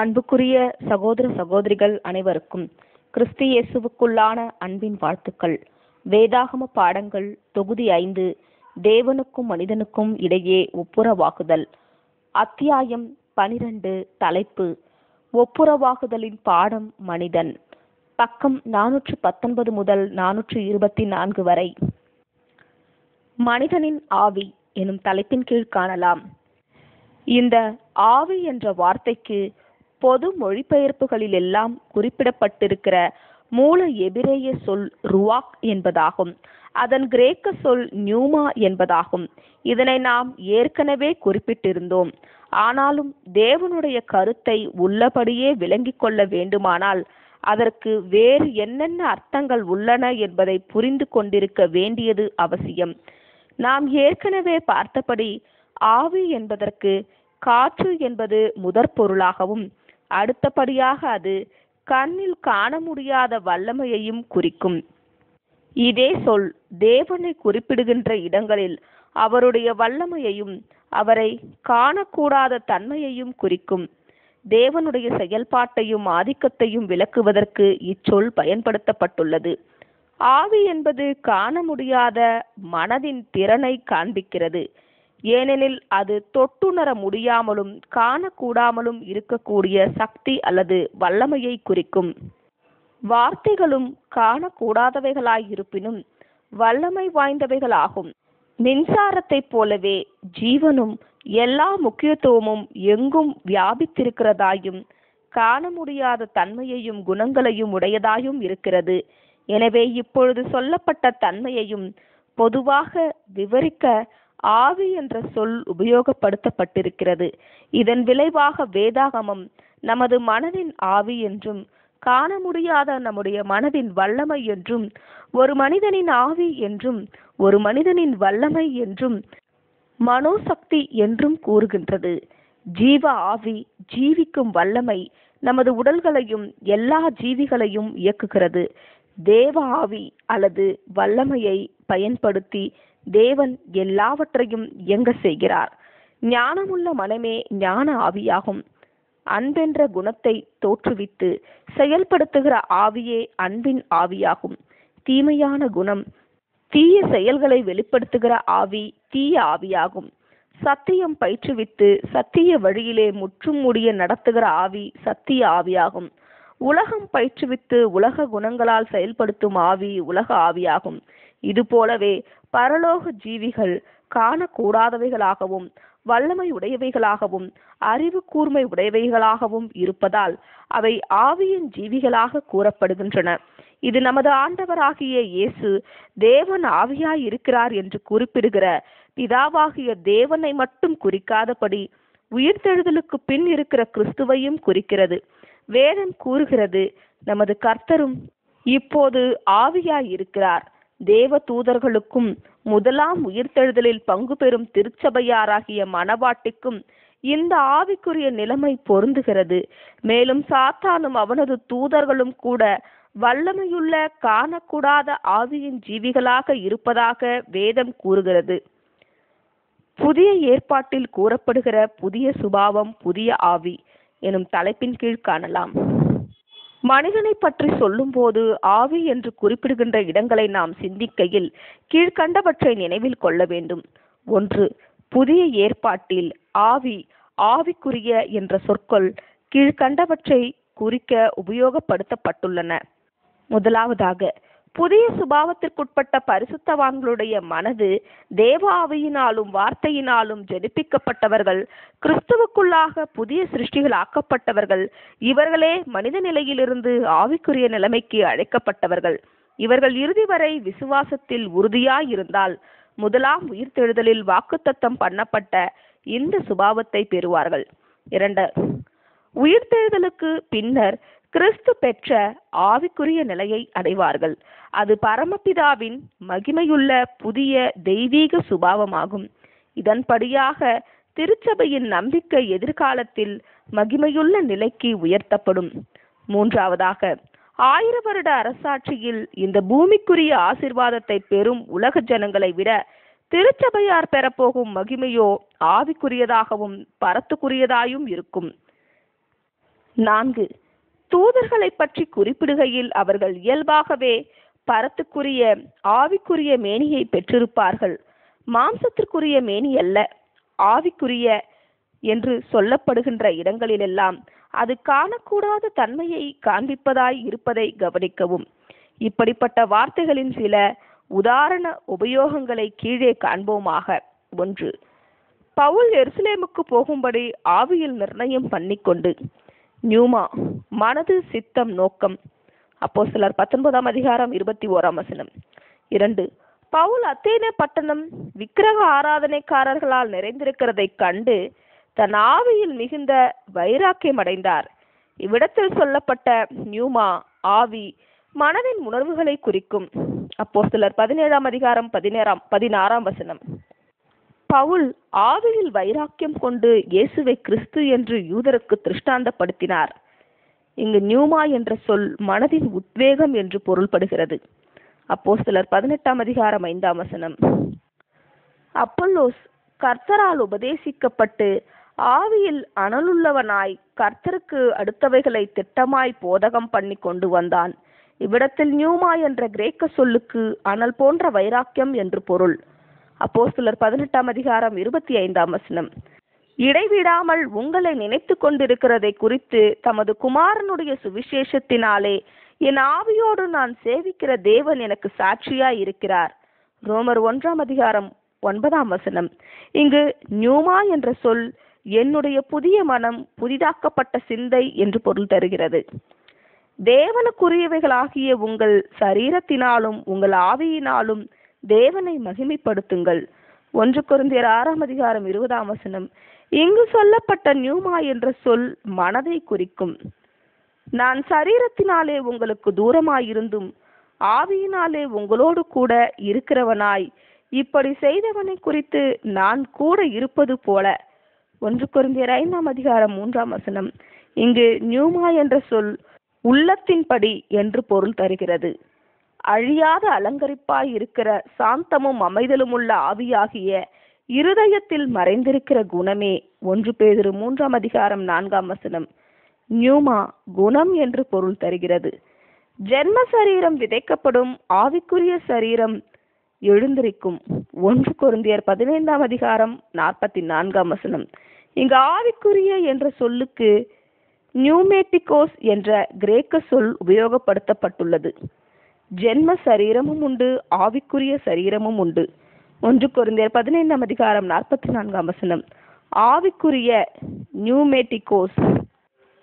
அன்புக்குரிய சகோதர சகோதரிகள் அனைவருக்கும் கிறிஸ்து இயேசுவுக்குள்ளான அன்பின் வாழ்த்துக்கள். வேதாகம பாடங்கள் தொகுதி ஐந்து தேவனுக்கும் மனிதனுக்கும் இடையே ஒப்புரவாகுதல். அத்தியாயம் பனிரெண்டு தலைப்பு ஒப்புரவாகுதலின் பாடம் மனிதன். பக்கம் நானூற்று பத்தொன்பது முதல் நானூற்று இருபத்தி நான்கு வரை. மனிதனின் ஆவி எனும் தலைப்பின் கீழ் காணலாம். இந்த ஆவி என்ற வார்த்தைக்கு பொது மொழிபெயர்ப்புகளில் எல்லாம் குறிப்பிடப்பட்டிருக்கிற மூல எபிரேய சொல் ருவாக் என்பதாகும். அதன் கிரேக்க சொல் நியூமா என்பதாகும். இதனை நாம் ஏற்கனவே குறிப்பிட்டிருந்தோம். ஆனாலும் தேவனுடைய கருத்தை உள்ளபடியே விளங்கிக் கொள்ள வேண்டுமானால் அதற்கு வேறு என்னென்ன அர்த்தங்கள் உள்ளன என்பதை புரிந்து கொண்டிருக்க வேண்டியது அவசியம். நாம் ஏற்கனவே பார்த்தபடி ஆவி என்பதற்கு காற்று என்பது முதற் பொருளாகவும் அடுத்தபடியாக அது கண்ணில் காண முடியாத வல்லமையையும் குறிக்கும். இதே சொல் தேவனை குறிப்பிடுகின்ற இடங்களில் அவருடைய வல்லமையையும் அவரை காணக்கூடாத தன்மையையும் குறிக்கும். தேவனுடைய செயல்பாட்டையும் ஆதிக்கத்தையும் விளக்குவதற்கு இச்சொல் பயன்படுத்தப்பட்டுள்ளது. ஆவி என்பது காண முடியாத மனதின் திறனை காண்பிக்கிறது. ஏனெனில் அது தொட்டுணர முடியாமலும் காணக்கூடாமலும் இருக்கக்கூடிய சக்தி அல்லது வல்லமையை குறிக்கும். வார்த்தைகளும் காணக்கூடாதவைகளாயிருப்பினும் வல்லமை வாய்ந்தவைகளாகும். மின்சாரத்தைப் போலவே ஜீவனும் எல்லா முக்கியத்துவமும் எங்கும் வியாபித்திருக்கிறதாயும் காண முடியாத தன்மையையும் குணங்களையும் உடையதாயும் இருக்கிறது. எனவே இப்பொழுது சொல்லப்பட்ட தன்மையையும் பொதுவாக விவரிக்க ஆவி என்ற சொல் உபயோகப்படுத்தப்பட்டிருக்கிறது. இதன் விளைவாக வேதாகமம் நமது மனதின் ஆவி என்றும் காண முடியாத நம்முடைய மனதின் வல்லமை என்றும் ஒரு மனிதனின் ஆவி என்றும் ஒரு மனிதனின் வல்லமை என்றும் மனோசக்தி என்றும் கூறுகின்றது. ஜீவ ஆவி ஜீவிக்கும் வல்லமை நமது உடல்களையும் எல்லா ஜீவிகளையும் இயக்குகிறது. தேவ ஆவி அல்லது வல்லமையை பயன்படுத்தி தேவன் எல்லாவற்றையும் இயங்க செய்கிறார். ஞானமுள்ள மனமே ஞான ஆவியாகும். அன்பென்ற குணத்தை தோற்றுவித்து செயல்படுத்துகிற ஆவியே அன்பின் ஆவியாகும். தீமையான குணம் தீய செயல்களை வெளிப்படுத்துகிற ஆவி தீய ஆவியாகும். சத்தியம் பயிற்றுவித்து சத்திய வழியிலே முற்றும் முடிய நடத்துகிற ஆவி சத்திய ஆவியாகும். உலகம் பயிற்றுவித்து உலக குணங்களால் செயல்படுத்தும் ஆவி உலக ஆவியாகும். இதுபோலவே பரலோக ஜீவிகள் காணக்கூடாதவைகளாகவும் வல்லமை உடையவைகளாகவும் அறிவு கூர்மை உடையவைகளாகவும் இருப்பதால் அவை ஆவியின் ஜீவிகளாக கூறப்படுகின்றன. இது நமது ஆண்டவராகிய இயேசு தேவன் ஆவியாய் இருக்கிறார் என்று குறிப்பிடுகிற பிதாவாகிய தேவனை மட்டும் குறிக்காதபடி உயிர்த்தெழுதலுக்கு பின் இருக்கிற கிறிஸ்துவையும் குறிக்கிறது. வேதம் கூறுகிறது நமது கர்த்தரும் இப்போது ஆவியாய் இருக்கிறார். தேவ தூதர்களுக்கும் முதலாம் உயிர்த்தெழுதலில் பங்கு பெறும் திருச்சபையாராகிய மணவாட்டிக்கும் இந்த ஆவிக்குரிய நிலைமை பொருந்துகிறது. மேலும் சாத்தானும் அவனது தூதர்களும் கூட வல்லமையுள்ள காணக்கூடாத ஆவியின் ஜீவிகளாக இருப்பதாக வேதம் கூறுகிறது. புதிய ஏற்பாட்டில் கூறப்படுகிற புதிய சுபாவம் புதிய ஆவி எனும் தலைப்பின் கீழ் காணலாம். மனிதனை பற்றி சொல்லும்போது ஆவி என்று குறிப்பிடுகின்ற இடங்களை நாம் சிந்திக்கையில் கீழ்கண்டவற்றை நினைவில் கொள்ள வேண்டும். ஒன்று புதிய ஏற்பாட்டில் ஆவி ஆவிக்குரிய என்ற சொற்கள் கீழ்கண்டவற்றை குறிக்க உபயோகப்படுத்தப்பட்டுள்ளன. முதலாவதாக புதிய சுபாவத்திற்குட்பட்ட பரிசுத்தவான்களுடைய மனது தேவாவியினாலும் வார்த்தையினாலும் ஜெனிப்பிக்கப்பட்டவர்கள் கிறிஸ்துவுக்குள்ளாக புதிய சிருஷ்டிகள் ஆக்கப்பட்டவர்கள் இவர்களே மனித நிலையிலிருந்து ஆவிக்குரிய நிலைமைக்கு அழைக்கப்பட்டவர்கள். இவர்கள் இறுதி வரை விசுவாசத்தில் உறுதியாயிருந்தால் முதலாம் உயிர்த்தெழுதலில் வாக்குத்தத்தம் பண்ணப்பட்ட இந்த சுபாவத்தை பெறுவார்கள். இரண்டு உயிர்த்தெழுதலுக்கு பின்னர் கிறிஸ்து பெற்ற ஆவிக்குரிய நிலையை அடைவார்கள். அது பரமபிதாவின் மகிமையுள்ள புதிய தெய்வீக சுபாவமாகும். இதன்படியாக திருச்சபையின் நம்பிக்கை எதிர்காலத்தில் மகிமையுள்ள நிலைக்கு உயர்த்தப்படும். மூன்றாவதாக ஆயிர வருட அரசாட்சியில் இந்த பூமிக்குரிய ஆசிர்வாதத்தை பெறும் உலக ஜனங்களை விட திருச்சபையார் பெறப்போகும் மகிமையோ ஆவிக்குரியதாகவும் பரத்துக்குரியதாயும் இருக்கும். நான்கு தூதர்களை பற்றி குறிப்பிடுகையில் அவர்கள் இயல்பாகவே பரத்துக்குரிய ஆவிக்குரிய மேனியை பெற்றிருப்பார்கள். மாம்சத்திற்குரிய மேனி அல்ல ஆவிக்குரிய என்று சொல்லப்படுகின்ற இடங்களிலெல்லாம் அது காணக்கூடாத தன்மையை காண்பிப்பதாய் இருப்பதை கவனிக்கவும். இப்படிப்பட்ட வார்த்தைகளின் சில உதாரண உபயோகங்களை கீழே காண்போமாக. ஒன்று பவுல் எருசலேமுக்கு போகும்படி ஆவியில் நிர்ணயம் பண்ணிக்கொண்டு நியூமா மனது சித்தம் நோக்கம். அப்போ சிலர் பத்தொன்பதாம் அதிகாரம் இருபத்தி ஓராம் வசனம். இரண்டு பவுல் அத்தேனே பட்டணம் விக்கிரக ஆராதனைக்காரர்களால் நிறைந்திருக்கிறதை கண்டு தன் ஆவியில் மிகுந்த வைராக்கியம் அடைந்தார். இவ்விடத்தில் சொல்லப்பட்ட நியூமா ஆவி மனதின் உணர்வுகளை குறிக்கும். அப்போ சிலர் பதினேழாம் அதிகாரம் பதினேறாம் பதினாறாம் வசனம். பவுல் ஆவியில் வைராக்கியம் கொண்டு இயேசுவை கிறிஸ்து என்று யூதருக்கு திருஷ்டாந்தப்படுத்தினார். இங்கு நியூமா என்ற சொல் மனதின் உத்வேகம் என்று பொருள்படுகிறது. அப்போ சிலர் பதினெட்டாம் அதிகாரம் ஐந்தாம் வசனம். அப்பல்லோஸ் கர்த்தரால் உபதேசிக்கப்பட்டு ஆவியில் அனலுள்ளவனாய் கர்த்தருக்கு அடுத்தவைகளை திட்டமாய் போதகம் பண்ணி கொண்டு வந்தான். இவ்விடத்தில் நியூமா என்ற கிரேக்க சொல்லுக்கு அனல் போன்ற வைராக்கியம் என்று பொருள். அப்போ சிலர் பதினெட்டாம் அதிகாரம் இருபத்தி ஐந்தாம் வசனம். இடைவிடாமல் உங்களை நினைத்து கொண்டிருக்கிறதை குறித்து தமது குமாரனுடைய சுவிசேஷத்தினாலே என் ஆவியோடு நான் சேவிக்கிற தேவன் எனக்கு சாட்சியாய் இருக்கிறார். ரோமர் ஒன்றாம் அதிகாரம் ஒன்பதாம் வசனம். இங்கு நியூமா என்ற சொல் என்னுடைய புதிய மனம் புதிதாக்கப்பட்ட சிந்தை என்று பொருள் தருகிறது. தேவனுக்குரியவைகளாகிய உங்கள் சரீரத்தினாலும் உங்கள் ஆவியினாலும் தேவனை மகிமைப்படுத்துங்கள். ஒன்று குருந்தியர் ஆறாம் அதிகாரம் இருபதாம் வசனம். இங்கு சொல்லப்பட்ட நியூமா என்ற சொல் மனதை குறிக்கும். நான் சரீரத்தினாலே உங்களுக்கு தூரமாயிருந்தும் ஆவியினாலே உங்களோடு கூட இருக்கிறவனாய். இப்படி செய்தவனை குறித்து நான் கூட இருப்பது போல. ஒன்று குருந்தியர் ஐந்தாம் அதிகாரம் மூன்றாம் வசனம். இங்கு நியூமா என்ற சொல் உள்ளத்தின்படி என்று பொருள் தருகிறது. அழியாத அலங்கரிப்பாய் இருக்கிற சாந்தமும் அமைதலும் உள்ள ஆவியாகிய இருதயத்தில் மறைந்திருக்கிற குணமே ஒன்று பேதிரு மூன்றாம் அதிகாரம் நான்காம் வசனம். நியூமா குணம் என்று பொருள் தருகிறது. ஜென்ம சரீரம் விதைக்கப்படும் ஆவிக்குரிய சரீரம் எழுந்திருக்கும். ஒன்று குருந்தியர் பதினைந்தாம் அதிகாரம் நாற்பத்தி நான்காம் வசனம். இங்கு ஆவிக்குரிய என்ற சொல்லுக்கு நியூமேட்டிகோஸ் என்ற கிரேக்க சொல் உபயோகப்படுத்தப்பட்டுள்ளது. ஜென்ம சரீரமும் உண்டு ஆவிக்குரிய சரீரமும் உண்டு. ஒன்று குருந்தியர் பதினைந்தாம் அதிகாரம் நாற்பத்தி நான்காம் வசனம். ஆவிக்குரிய நியூமேட்டிகோஸ்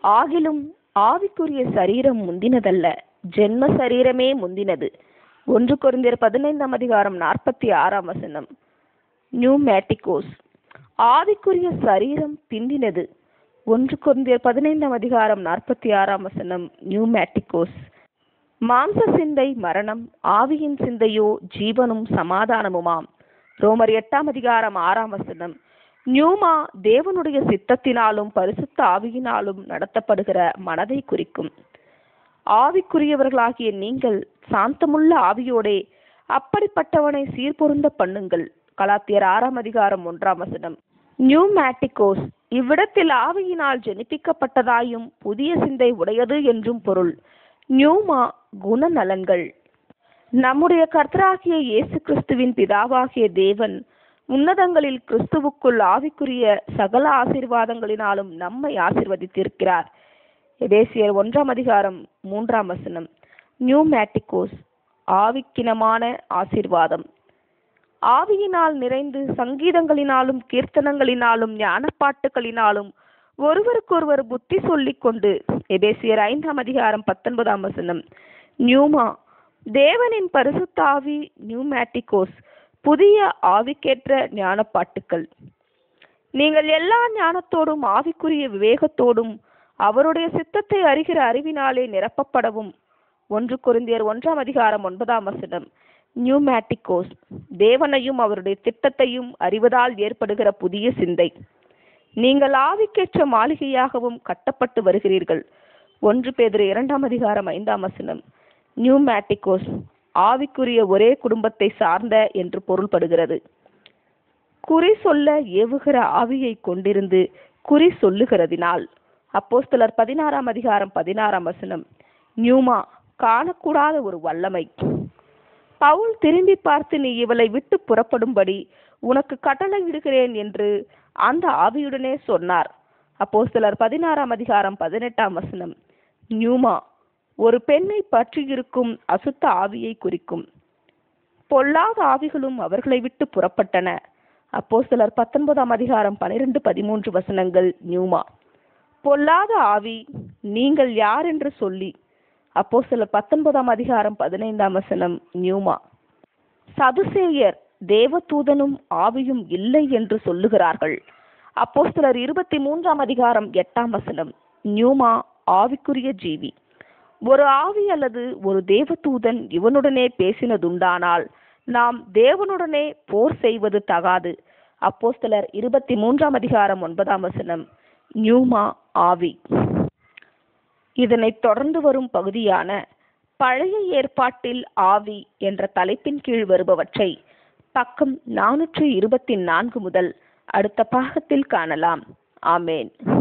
ஆகிலும் ஆவிக்குரிய சரீரம் முந்தினதல்ல. ஜென்ம சரீரமே முந்தினது. ஒன்று குருந்தியர் பதினைந்தாம் அதிகாரம் நாற்பத்தி ஆறாம் வசனம். நியூமேட்டிகோஸ் ஆவிக்குரிய சரீரம் பிந்தினது. ஒன்று குருந்தியர் பதினைந்தாம் அதிகாரம் நாற்பத்தி ஆறாம் வசனம். நியூமேட்டிகோஸ் மாம்ச சிந்தை மரணம் ஆவியின் சிந்தையோ ஜீவனும் சமாதானமுமாம். ரோமர் எட்டாம் அதிகாரம் ஆறாம் வசனம். நியூமா தேவனுடைய சித்தத்தினாலும் பரிசுத்த ஆவியினாலும் நடத்தப்படுகிற மனதை குறிக்கும். ஆவிக்குரியவர்களாகிய நீங்கள் சாந்தமுள்ள ஆவியோடே அப்படிப்பட்டவனை சீர்பொருந்த பண்ணுங்கள். கலாத்தியர் ஆறாம் அதிகாரம் ஒன்றாம் வசனம். நியூமேட்டிகோஸ் இவ்விடத்தில் ஆவியினால் ஜெனிப்பிக்கப்பட்டதாயும் புதிய சிந்தை உடையது என்றும் பொருள். நியூமா குணநலன்கள். நம்முடைய கர்த்தராகிய இயேசு கிறிஸ்துவின் பிதாவாகிய தேவன் உன்னதங்களில் கிறிஸ்துவுக்குள் ஆவிக்குரிய சகல ஆசீர்வாதங்களினாலும் நம்மை ஆசிர்வதித்திருக்கிறார். எபேசியர் ஒன்றாம் அதிகாரம் மூன்றாம் வசனம். நியூமேட்டிகோஸ் ஆவிக்கினமான ஆசீர்வாதம். ஆவியினால் நிறைந்து சங்கீதங்களினாலும் கீர்த்தனங்களினாலும் ஞானப்பாட்டுகளினாலும் ஒருவருக்கொருவர் புத்தி சொல்லிக் கொண்டு எபேசியர் ஐந்தாம் அதிகாரம் பத்தொன்பதாம் வசனம். நியூமா தேவனின் பரிசுத்த ஆவி நியூமேட்டிகோஸ் புதிய ஆவிக்கேற்ற ஞானப்பாட்டுக்கள். நீங்கள் எல்லா ஞானத்தோடும் ஆவிக்குரிய விவேகத்தோடும் அவருடைய சித்தத்தை அறிகிற அறிவினாலே நிரப்பப்படவும். ஒன்று குருந்தியர் ஒன்றாம் அதிகாரம் ஒன்பதாம் வசனம். நியூமேட்டிகோஸ் தேவனையும் அவருடைய திட்டத்தையும் அறிவதால் ஏற்படுகிற புதிய சிந்தை. நீங்கள் ஆவிக்கேற்ற மாளிகையாகவும் கட்டப்பட்டு வருகிறீர்கள். ஒன்று பேதிரு இரண்டாம் அதிகாரம் ஐந்தாம் வசனம். நியூமேட்டிகோஸ் ஆவிக்குரிய ஒரே குடும்பத்தை சார்ந்த என்று பொருள்படுகிறது. குறி சொல்ல ஏவுகிற ஆவியை கொண்டிருந்து குறி சொல்லுகிறதினால் அப்போஸ்தலர் பதினாறாம் அதிகாரம் பதினாறாம் வசனம் நியூமா காணக்கூடாத ஒரு வல்லமை. பவுல் திரும்பி பார்த்து நீ இவளை விட்டு புறப்படும்படி உனக்கு கட்டளை இடுகிறேன் என்று அந்த ஆவியுடனே சொன்னார். அப்போ சிலர் பதினாறாம் அதிகாரம் பதினெட்டாம் வசனம் நியூமா ஒரு பெண்ணை பற்றியிருக்கும் அசுத்த ஆவியை குறிக்கும். பொல்லாத ஆவிகளும் அவர்களை விட்டு புறப்பட்டன. அப்போ சிலர் பத்தொன்பதாம் அதிகாரம் பனிரெண்டு பதிமூன்று வசனங்கள் நியூமா. பொல்லாத ஆவி நீங்கள் யார் என்று சொல்லி அப்போஸ்தலர் பத்தொன்பதாம் அதிகாரம் பதினைந்தாம் வசனம் நியூமா. சதுசேயர் தேவதூதனும் ஆவியும் இல்லை என்று சொல்லுகிறார்கள். அப்போ சிலர் இருபத்தி மூன்றாம் அதிகாரம் எட்டாம் வசனம் நியூமா ஆவிக்குரிய ஜீவி. ஒரு ஆவி அல்லது ஒரு தேவதூதன் இவனுடனே பேசினதுண்டானால் நாம் தேவனுடனே போர் செய்வது தகாது. அப்போஸ்தலர் இருபத்தி மூன்றாம் அதிகாரம் ஒன்பதாம் வசனம் நியூமா ஆவி. இதனைத் தொடர்ந்து வரும் பகுதியான பழைய ஏற்பாட்டில் ஆவி என்ற தலைப்பின் கீழ் வருபவற்றை பக்கம் நானூற்று இருபத்தி நான்கு முதல் அடுத்த பாகத்தில் காணலாம். ஆமேன்.